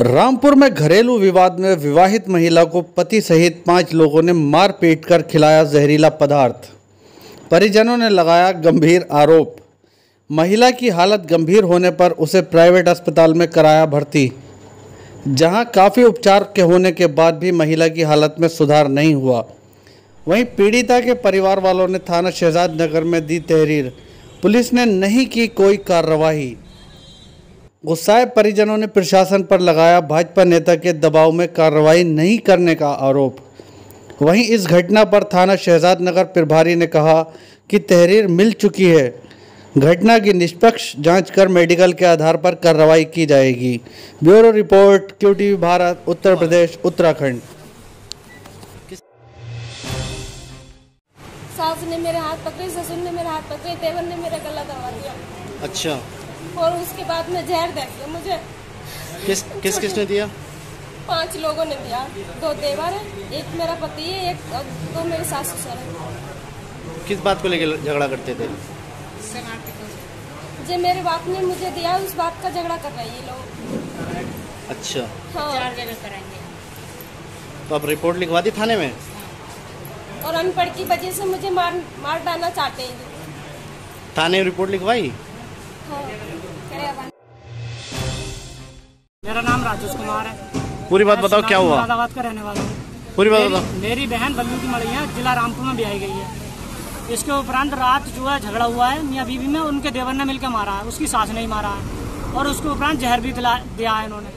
रामपुर में घरेलू विवाद में विवाहित महिला को पति सहित पाँच लोगों ने मार पीट कर खिलाया जहरीला पदार्थ। परिजनों ने लगाया गंभीर आरोप। महिला की हालत गंभीर होने पर उसे प्राइवेट अस्पताल में कराया भर्ती, जहाँ काफ़ी उपचार के होने के बाद भी महिला की हालत में सुधार नहीं हुआ। वहीं पीड़िता के परिवार वालों ने थाना शहजाद नगर में दी तहरीर। पुलिस ने नहीं की कोई कार्रवाई। गुस्साए परिजनों ने प्रशासन पर लगाया भाजपा नेता के दबाव में कार्रवाई नहीं करने का आरोप। वहीं इस घटना पर थाना शहजाद नगर प्रभारी ने कहा कि तहरीर मिल चुकी है। घटना की निष्पक्ष जाँच कर मेडिकल के आधार पर कार्रवाई की जाएगी। Bureau report Q TV Bharat Uttar Pradesh Uttarakhand. सास ने मेरे हाथ पकड़े ससुर ने मेरे हाथ पकड़े देवर ने मेरा गला दबा दिया। अच्छा। और उसके बाद में जहर दे दिया मुझे किस किस किसने दिया? पाँच लोगों ने दिया। दो देवर है एक मेरा पति है एक दो मेरे सास ससुर है। किस बात को लेकर झगड़ा करते थे? जो मेरे बाप ने मुझे दिया उस बात का झगड़ा कर रहे हैं ये लोग। अच्छा। हाँ। तो आप रिपोर्ट लिखवा दी थाने में? और अनपढ़ की वजह से मुझे मार मार डालना चाहते हैं। थाने में रिपोर्ट लिखवाई? हाँ। मेरा नाम राजेश कुमार है। पूरी बात बताओ क्या हुआ? मुरादाबाद का रहने वाला हूँ। पूरी बात मेरी, बताओ। मेरी बहन बल्लू की मड़ैया जिला रामपुर में ब्याही गई है। इसके उपरांत रात जो है झगड़ा हुआ है। मियाँ बीवी में उनके देवर ने मिलकर मारा है उसकी सास ने ही मारा है। और उसके उपरांत जहर भी दिला दिया है इन्होंने।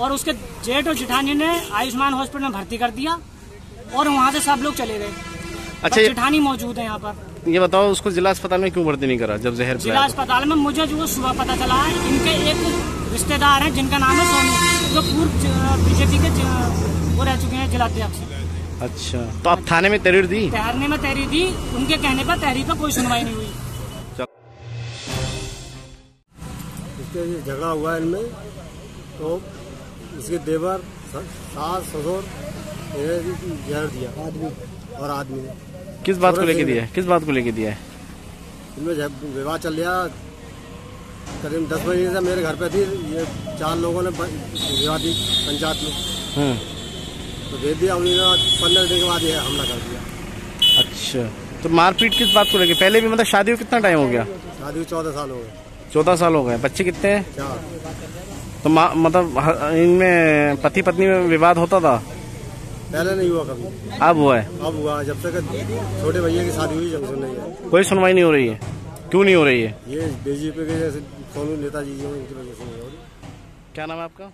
और उसके जेठ और जिठानी ने आयुष्मान हॉस्पिटल में भर्ती कर दिया और वहाँ से सब लोग चले गए। अच्छा जिठानी मौजूद है यहाँ पर। ये बताओ उसको जिला अस्पताल में क्यों भर्ती नहीं करा जब जहर जिला अस्पताल में मुझे जो सुबह पता चला है इनके एक रिश्तेदार हैं जिनका नाम है सोनू जो पूर्व बीजेपी के वो रह चुके हैं जिलाध्यक्ष? अच्छा। तो आप थाने में तहरीर दी? तैरने में तहरीर दी उनके कहने पर तहरीर पर कोई सुनवाई नहीं हुई। झगड़ा हुआ है इनमें तो इसके देवर स- सास ससुर जहर दिया। आदमी। और आदमी। ने किस बात को लेके दिया है? किस बात को लेके दिया है? इनमें विवाह चल रहा करीब दस बजे से मेरे घर पे थी ये चार लोगों ने विवाह दी पंचायत में। हम्म, तो दे दिया उन्होंने पंद्रह दिन के बाद ये हमला कर दिया। अच्छा। तो मारपीट किस बात को लेके? पहले भी मतलब शादी को कितना टाइम हो गया? शादी चौदह साल हो गए। चौदह साल हो गए। बच्चे कितने हैं? चार। तो मतलब इनमें पति पत्नी में विवाद होता था? पहले नहीं हुआ कभी। अब हुआ है? अब हुआ जब तक छोटे भैया की शादी हुई जब से नहीं है कोई सुनवाई नहीं हो रही है? क्यों नहीं हो रही है? ये बीजेपी के जैसे नेताजी जी वजह से नहीं हो रही। क्या नाम है आपका?